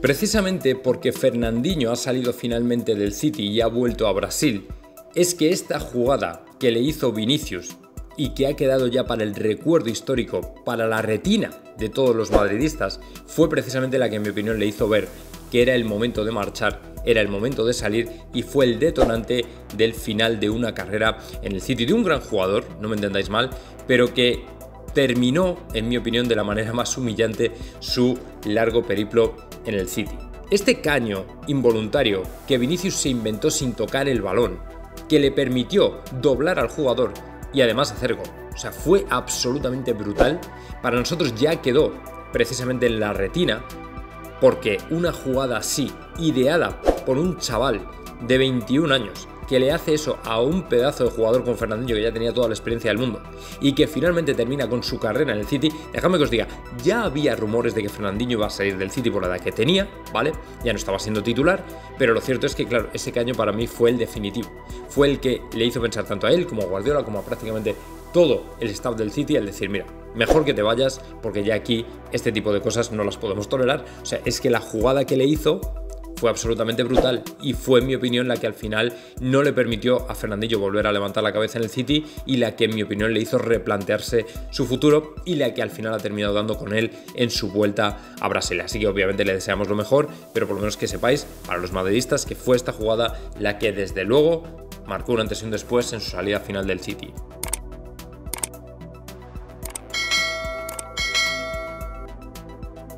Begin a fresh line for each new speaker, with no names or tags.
Precisamente porque Fernandinho ha salido finalmente del City y ha vuelto a Brasil, es que esta jugada que le hizo Vinicius y que ha quedado ya para el recuerdo histórico, para la retina de todos los madridistas, fue precisamente la que en mi opinión le hizo ver que era el momento de marchar, era el momento de salir y fue el detonante del final de una carrera en el City de un gran jugador, no me entendáis mal, pero que terminó, en mi opinión, de la manera más humillante su largo periplo en el City. Este caño involuntario que Vinicius se inventó sin tocar el balón, que le permitió doblar al jugador y además hacer gol. O sea, fue absolutamente brutal. Para nosotros ya quedó precisamente en la retina porque una jugada así, ideada por un chaval de 21 años, que le hace eso a un pedazo de jugador con Fernandinho que ya tenía toda la experiencia del mundo y que finalmente termina con su carrera en el City, déjame que os diga, ya había rumores de que Fernandinho iba a salir del City por la edad que tenía, ¿vale? Ya no estaba siendo titular, pero lo cierto es que, claro, ese caño para mí fue el definitivo. Fue el que le hizo pensar tanto a él como a Guardiola como a prácticamente todo el staff del City al decir, mira, mejor que te vayas porque ya aquí este tipo de cosas no las podemos tolerar. O sea, es que la jugada que le hizo fue absolutamente brutal y fue en mi opinión la que al final no le permitió a Fernandillo volver a levantar la cabeza en el City y la que en mi opinión le hizo replantearse su futuro y la que al final ha terminado dando con él en su vuelta a Brasil. Así que obviamente le deseamos lo mejor, pero por lo menos que sepáis para los madridistas que fue esta jugada la que desde luego marcó un antes y un después en su salida final del City.